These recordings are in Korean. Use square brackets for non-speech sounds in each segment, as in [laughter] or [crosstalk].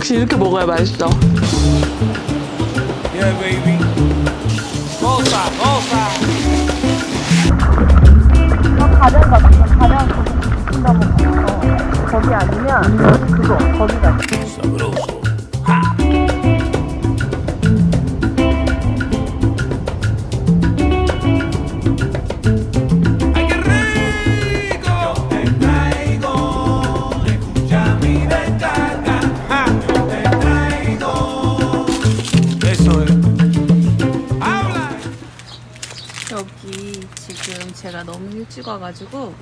역시 이렇게 먹어야 맛있어. Yeah, baby. 먹었다, 먹었다. 가면 가, 가면 거기 아니면. 와가지고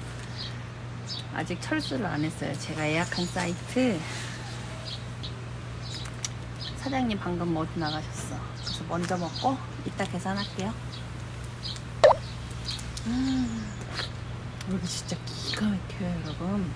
아직 철수를 안 했어요. 제가 예약한 사이트 사장님 방금 어디 나가셨어. 그래서 먼저 먹고 이따 계산할게요. 음, 여기 진짜 기가 막혀요, 여러분.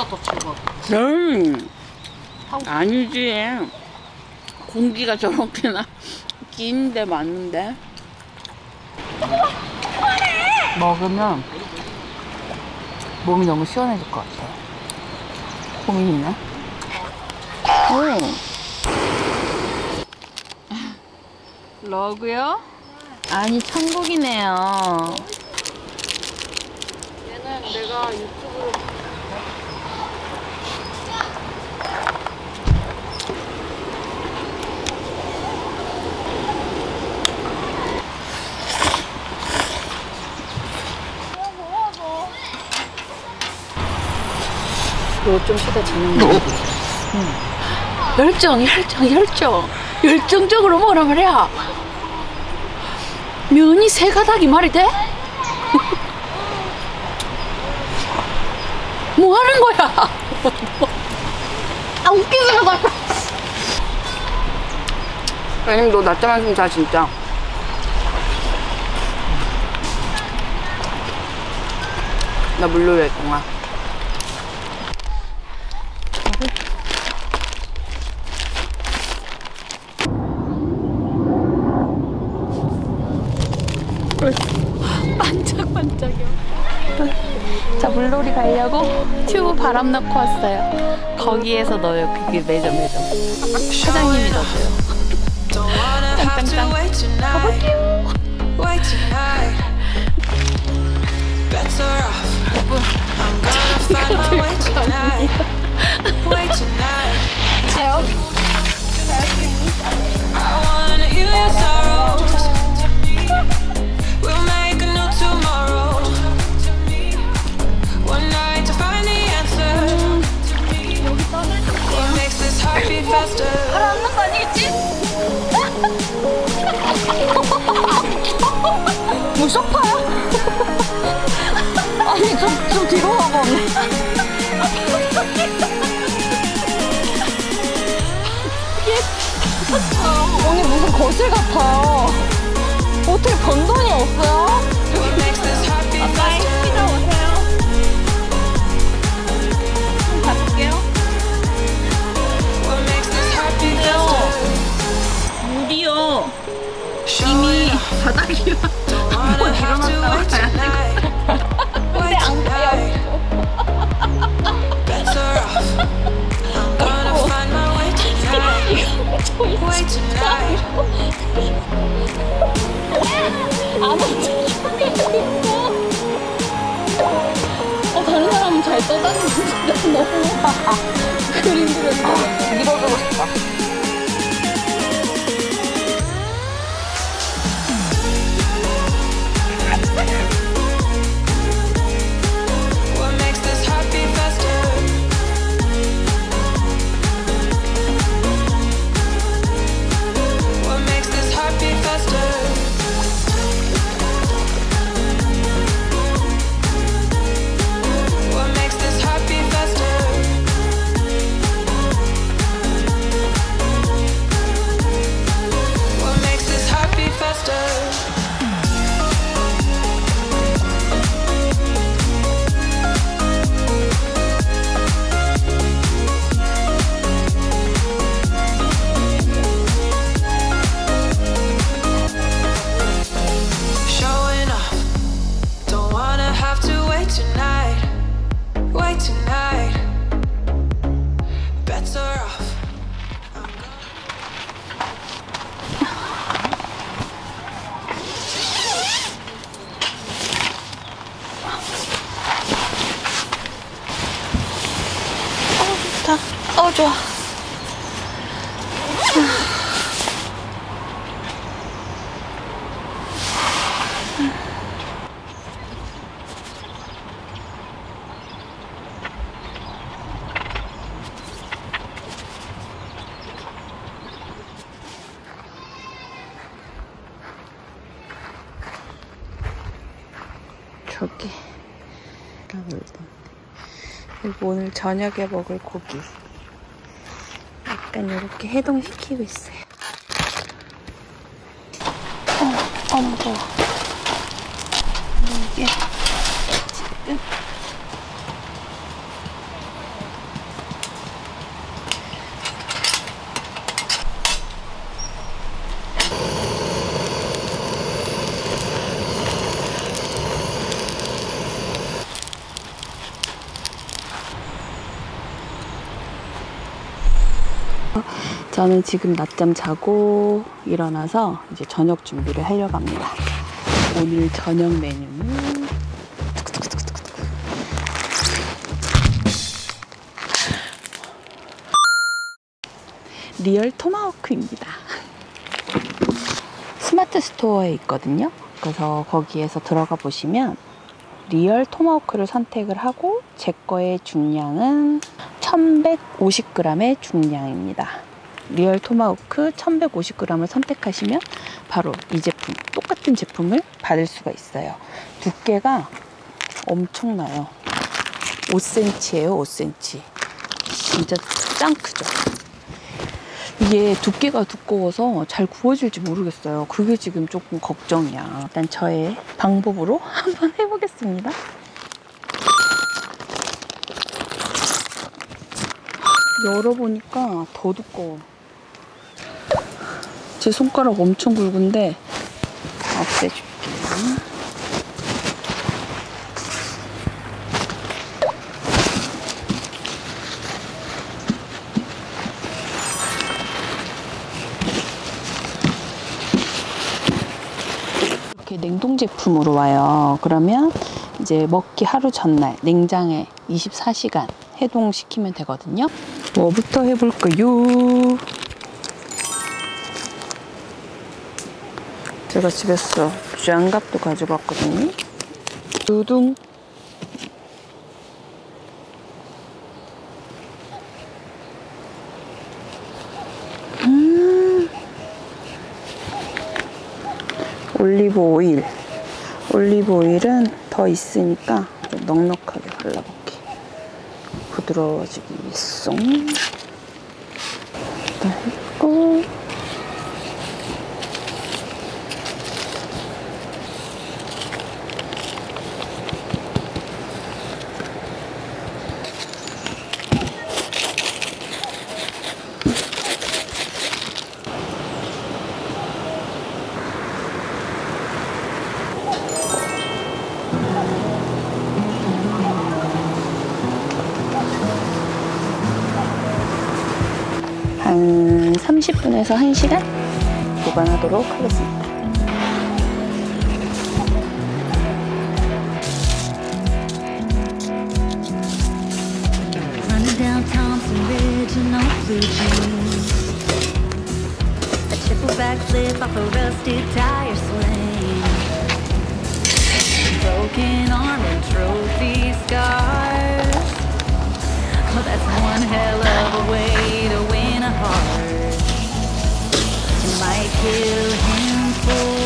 보다 더 즐거워. 음. 아니지. 공기가 저렇게나 긴데 맞는데. 먹으면 몸이 너무 시원해질 것 같아. 고민 있나? 오. 러그요? 아니 천국이네요. 얘는 내가 유튜브로 이거 좀 쉬다 자는 거. 열정, 열정, 열정. 열정적으로 뭐라 말이야. 면이 세 가닥이 말이 돼? [laughs] 뭐 하는 거야? [laughs] 아, 웃기지마, 자꾸. 아니면 너 낮잠 한숨 자 진짜 나 물놀이 할 동안 반짝반짝이야. 자, 물놀이 가려고 튜브 바람 넣고 왔어요. 거기에서 넣어요. 그게 매점, 매점. 사장님이 tonight. Better off. I'm gonna find 소파야? 아니 좀, 좀 뒤로 와봐 언니 언니 무슨 거실 같아요 어떻게 번 돈이 없어요? Faster? What makes this heart beat faster? 물이요. 이미 바닥이라. My way tonight. Wait tonight. 어, 다른 사람은 잘 떠다니는데 난 너무 그림 그렸는데. 오늘 저녁에 먹을 고기. 약간 이렇게 해동시키고 있어요. 어, 어 근데 이게 지금 저는 지금 낮잠 자고 일어나서 이제 저녁 준비를 하려고 합니다. 오늘 저녁 메뉴는. real 토마호크입니다. 스마트 스토어에 있거든요. 그래서 거기에서 들어가 보시면 real 토마호크를 선택을 하고 제 거의 중량은 1150g의 중량입니다. real 토마호크 1150g을 선택하시면 바로 이 제품, 똑같은 제품을 받을 수가 있어요. 두께가 엄청나요. 5cm예요, 5cm. 진짜 짱 크죠? 이게 두께가 두꺼워서 잘 구워질지 모르겠어요. 그게 지금 조금 걱정이야. 일단 저의 방법으로 [laughs] 한번 해보겠습니다. 열어보니까 더 두꺼워. 제 손가락 엄청 굵은데 없애줄게요. 이렇게 냉동 제품으로 와요. 그러면 이제 먹기 하루 전날 냉장에 24시간 해동시키면 되거든요. 뭐부터 해볼까요? 제가 집에서 장갑도 가지고 왔거든요. 두둥. 음. 올리브 오일. 올리브 오일은 더 있으니까 좀 넉넉하게 발라볼게. 부드러워지기 위해서. 30분에서 1시간 보관하도록 하겠습니다. Running down Thompson Ridge in no blue jeans. A triple backflip off a rusted tire swing. Broken arm and trophy scars. Oh, that's one hell of a way to kill him for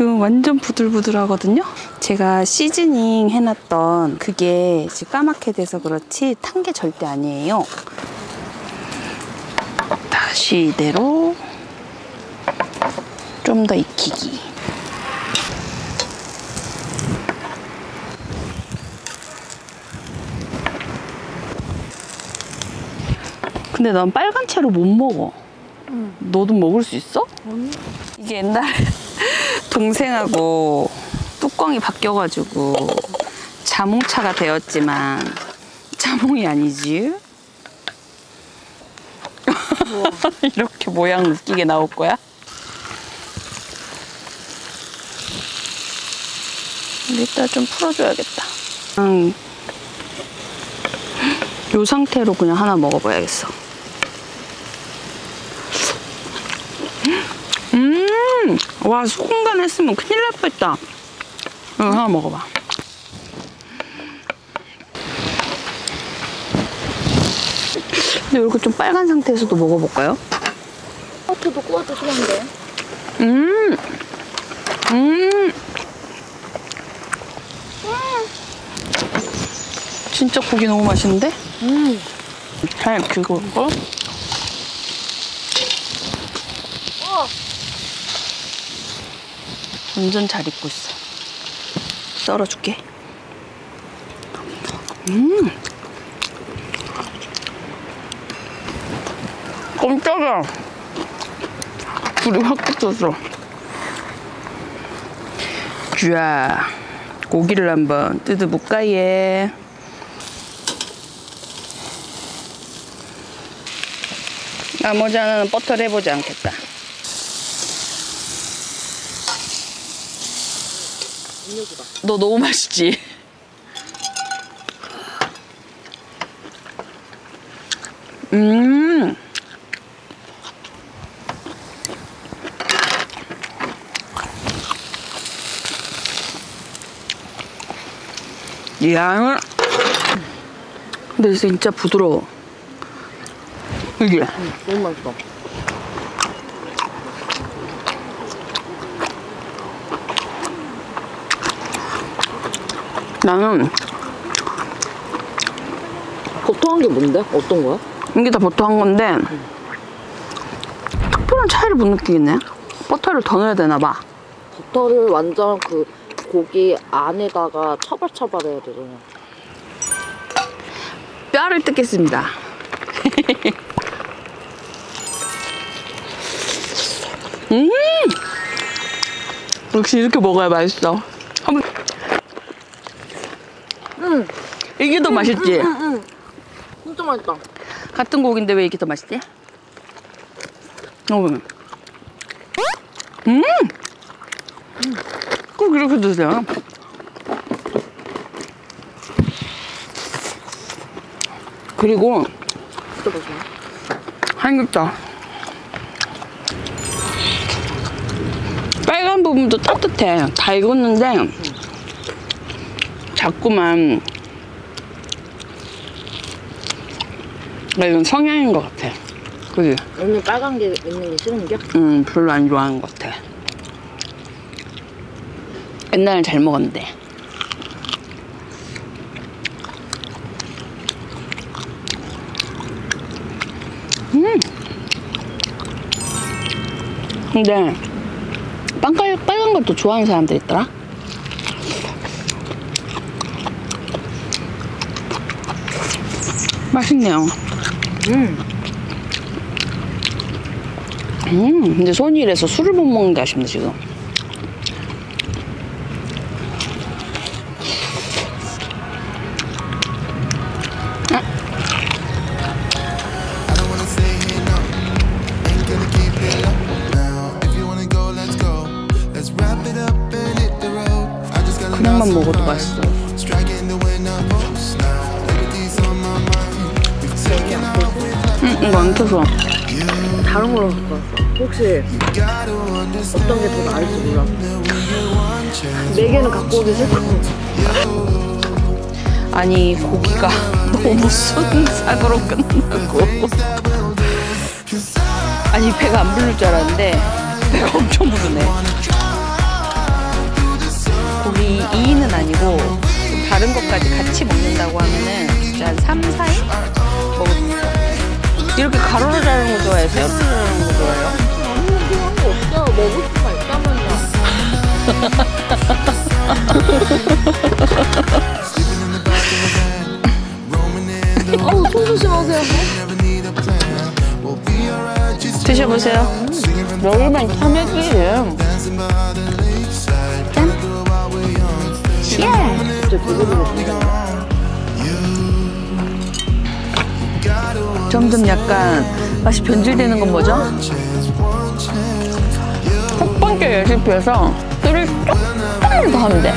지금 완전 부들부들하거든요. 제가 시즈닝 해놨던 그게 지금 까맣게 돼서 그렇지 탄 게 절대 아니에요. 다시 이대로 좀 더 익히기. 근데 난 빨간 채로 못 먹어. 너도 먹을 수 있어? 이게 옛날에 동생하고 뚜껑이 바뀌어가지고 자몽차가 되었지만 자몽이 아니지. [laughs] 이렇게 모양 웃기게 나올 거야? 일단 좀 풀어줘야겠다. 음, 요 상태로 그냥 하나 먹어봐야겠어. 음, 와 소금 간 했으면 큰일 날 뻔했다. 이거 하나 먹어봐. 근데 이렇게 좀 빨간 상태에서도 먹어볼까요? 토마토도 구워 드시면 돼. 음, 음. 진짜 고기 너무 맛있는데? 음. 잘 긁고 거. 완전 잘 익고 있어. 썰어줄게. 음. 깜짝이야. 불이 확 붙었어. 자, 고기를 한번 뜯어볼까, 예. 나머지 하나는 버터를 해보지 않겠다. 너 너무 맛있지? 음. 이 양은 근데 진짜 부드러워. 이게. 너무 맛있어. 나는 보통한 게 뭔데? 어떤 거야? 이게 다 버터 한 건데 특별한 차이를 못 느끼겠네. 버터를 더 넣어야 되나 봐. 버터를 완전 그 고기 안에다가 처발처발해야 되잖아. 뼈를 뜯겠습니다. [laughs] 음! 역시 이렇게 먹어야 맛있어. 한번. 음. 이게 더 맛있지? 응. 진짜 맛있다. 같은 고기인데 왜 이게 더 맛있지? 먹어보면. 음! 꼭 이렇게 드세요. 그리고. 한겹다 빨간 부분도 따뜻해. 다 익었는데 자꾸만 나 이건 성향인 것 같아. 그지? 언니 빨간 게 있는 게 싫은 게? 음, 별로 안 좋아하는 것 같아. 옛날엔 잘 먹었는데. 음. 근데 빵깔 빨간 것도 좋아하는 사람들 있더라. 맛있네요. 음. 음, 근데 손이 이래서 술을 못 먹는 게 아쉽네, 지금. 그냥만 먹어도 some 맛있어. vibe. 이거 안 터서. 다른 걸로 갖고 왔어. 혹시 어떤 게 더 나을지 몰라. 네 개는 갖고 오기 싫고. 아니, 고기가 [laughs] 너무 순삭으로 끝나고. 아니, 배가 안 부를 줄 알았는데, 배가 엄청 부르네. 고기 2인은 아니고, 좀 다른 것까지 같이 먹는다고 하면은, 진짜 한 3, 4인? 이렇게 가로로 자르는 거 좋아해요? 세로로 자르는 거 좋아해요? 그런 거 없어. 먹을 수만 있다면요. 어우, 손 조심하세요. 드셔보세요. 여기만 참외기. 짠. 예. 진 점점 약간 맛이 변질되는 건 뭐죠? 첫 번째 레시피에서 술을 조금만 더 하면 돼.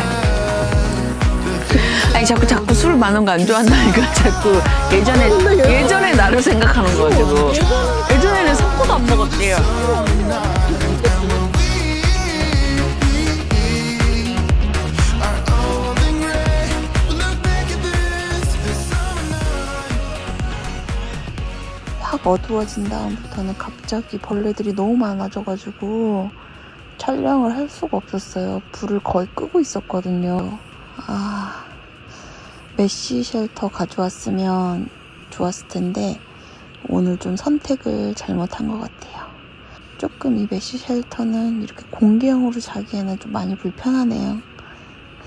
아니 자꾸 자꾸 술 많은 거 안 좋아한다니까 [laughs] 자꾸 예전에 예전에 나를 생각하는 거 가지고 예전에는 섞어도 안 먹었대요. 어두워진 다음부터는 갑자기 벌레들이 너무 많아져가지고 촬영을 할 수가 없었어요. 불을 거의 끄고 있었거든요. 아, mesh shelter 가져왔으면 좋았을 텐데 오늘 좀 선택을 잘못한 것 같아요. 조금 이 mesh shelter는 이렇게 공개형으로 자기에는 좀 많이 불편하네요.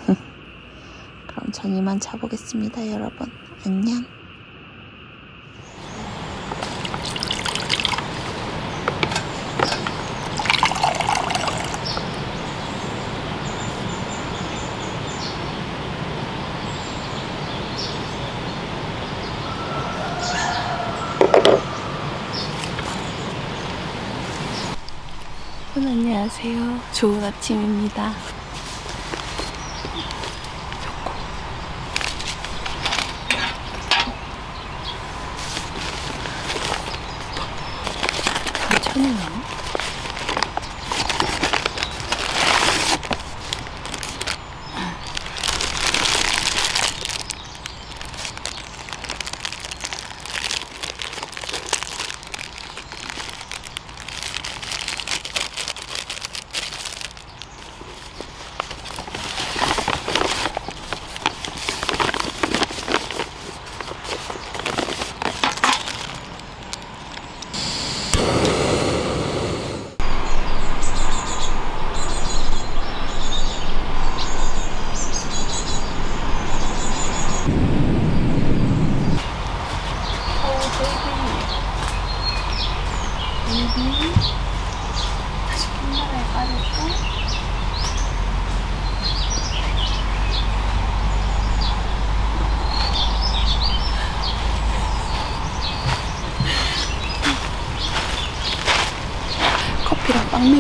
[laughs] 그럼 전 이만 자보겠습니다, 여러분. 안녕. 여러분 안녕하세요. 좋은 아침입니다. 천이요. 다시 캔나라에 빠졌고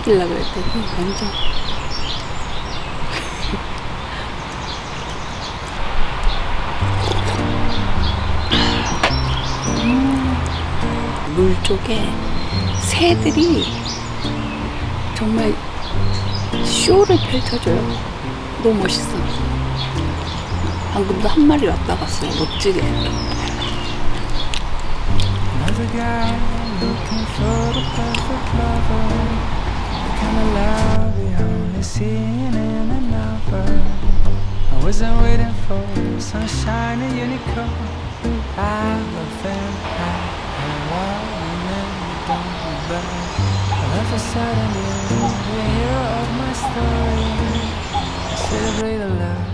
먹이려고 그랬더니 완전 물 쪽에 새들이 정말 쇼를 펼쳐줘요. 너무 멋있어. 방금도 한 마리 왔다 갔어요. 멋지게. Kind of love you only see in a novel. I wasn't waiting for sunshine and unicorn. I love them, I love them, don't burn. All of a sudden you're the hero of my story. I celebrate the love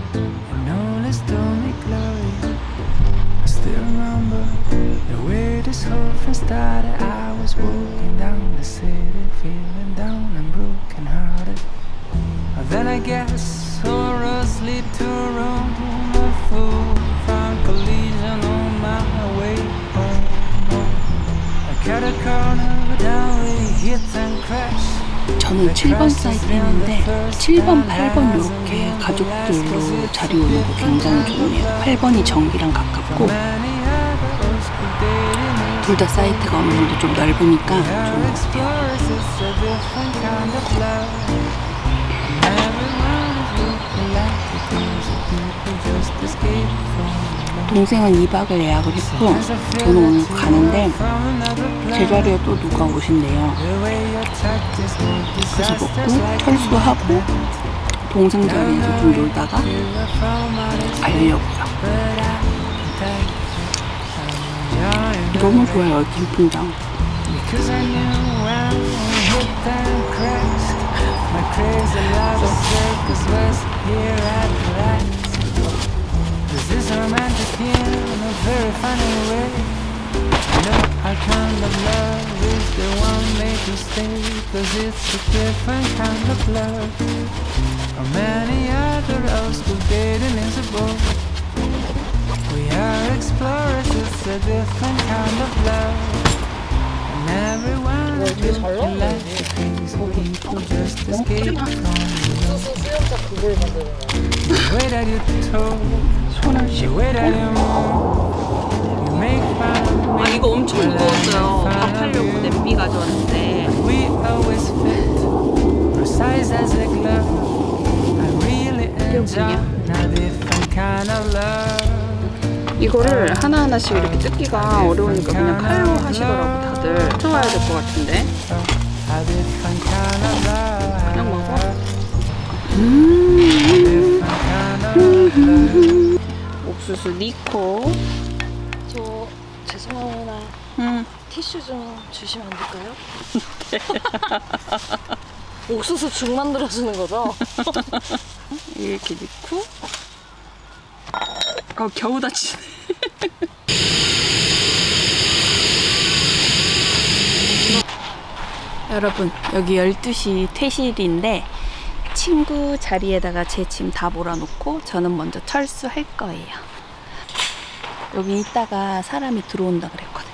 and only stormy glory. Still remember the way this whole thing started. I was walking down the city, feeling down and broken hearted. Then I guess roads lead to Rome. A full front collision on my way home. I cut a corner, down we hit and crash. 저는 7번 사이트 했는데 7번, 8번 이렇게 가족들로 자리 오는 거 굉장히 좋네요. 8번이 정기랑 가깝고 둘 다 사이트가 어느 정도 좀 넓으니까 좋은 것 같아요. 동생은 2박을 예약을 했고 저는 오늘 가는데 From another 제 place, 자리에 또 누가 오신대요. 그래서 먹고 철수하고 동생 자리에서 좀 놀다가 enjoying 너무 좋아요 캠핑장. Is romantic in a very funny way. I know our kind of love is the one made to stay Cause it's a different kind of love. From many other old school dating is a book We are explorers, it's a different kind of love. And everyone is looking like the things people just escape from You 아 이거 엄청 무거웠어요. 밥 하려고 냄비 가져왔는데 We always fit Precise as a glove I really enjoy a different kind of love 이거를 하나하나씩 이렇게 뜯기가 어려우니까 그냥 칼로 하시더라고 다들 쳐와야 될 것 같은데. 그냥 옥수수 니코 저 죄송하나 음. 티슈 좀 주시면 안 될까요? [laughs] 옥수수 죽 만들어주는 거죠? [laughs] 이렇게 넣고 어 겨우 다치네 [laughs] 여러분 여기 12시 퇴실인데 친구 자리에다가 제 짐 다 몰아놓고 저는 먼저 철수할 거예요. 여기 있다가 사람이 들어온다 그랬거든요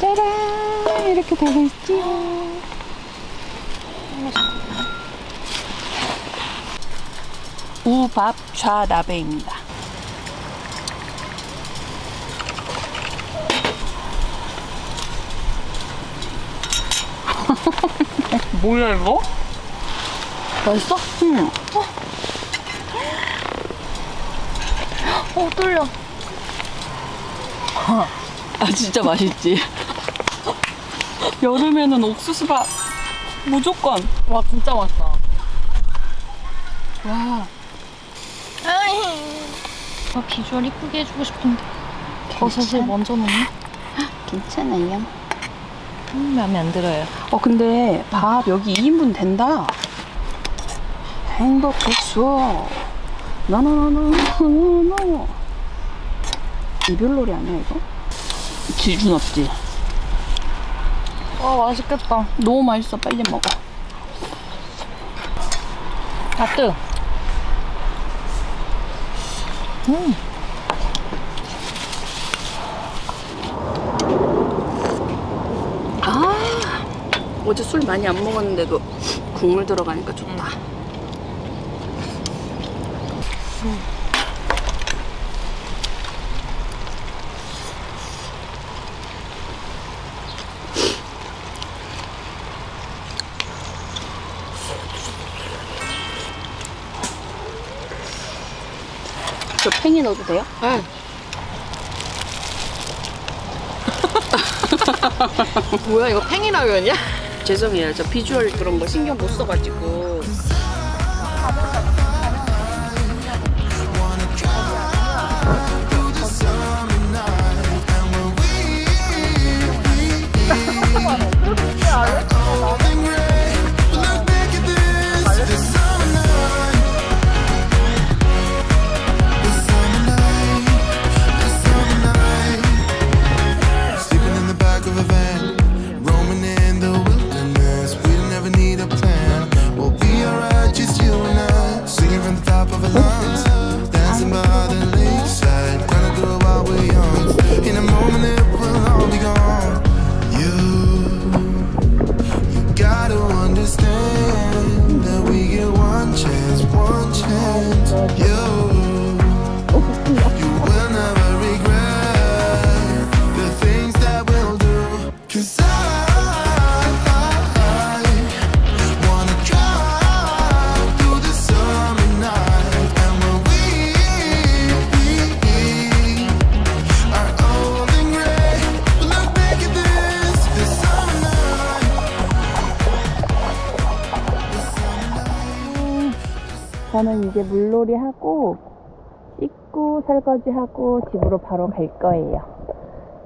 짜란 이렇게 되고 있지요 우밥 좌나베입니다 [laughs] 뭐야 이거? 맛있어? 응. 어 떨려 아 진짜 맛있지 여름에는 옥수수밥 무조건 와 진짜 맛있다 와 아 비주얼 이쁘게 해주고 싶은데. 버섯을 먼저 넣네? 괜찮아요. 음, 마음에 안 들어요. 어 근데 밥 여기 2인분 된다. 행복했어 나나나나나나 이별놀이 아니야 이거? 기준 없지. 와 맛있겠다. 너무 맛있어. 빨리 먹어. 다뜨 음. 아. 어제 술 많이 안 먹었는데도 국물 들어가니까 좋다. 저 팽이 넣어도 돼요? 네. [laughs] 뭐야 이거 팽이 라면이야? 죄송해요. 저 비주얼 그런 거 신경 못 써가지고. 이제 물놀이 하고 씻고 설거지 하고 집으로 바로 갈 거예요.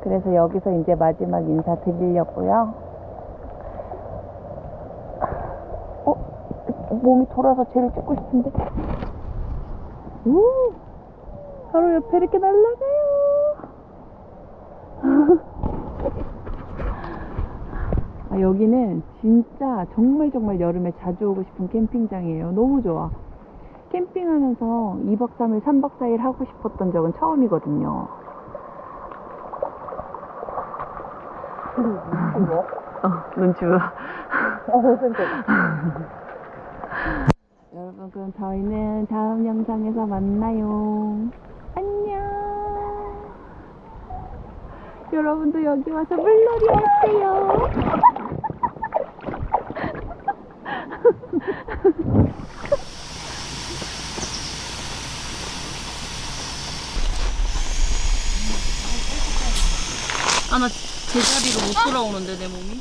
그래서 여기서 이제 마지막 인사 드리려고요. 어? 몸이 돌아서 제일 찍고 싶은데. 우! 바로 옆에 이렇게 날아가요. [laughs] 아, 여기는 진짜 정말 정말 여름에 자주 오고 싶은 캠핑장이에요. 너무 좋아. 캠핑하면서 2박 3일, 3박 4일 하고 싶었던 적은 처음이거든요. 어, 눈치 봐. [laughs] 여러분, 그럼 저희는 다음 영상에서 만나요. 안녕. 여러분도 여기 와서 물놀이 하세요. [laughs] 아, 나 제자리로 못 돌아오는데, 내 몸이.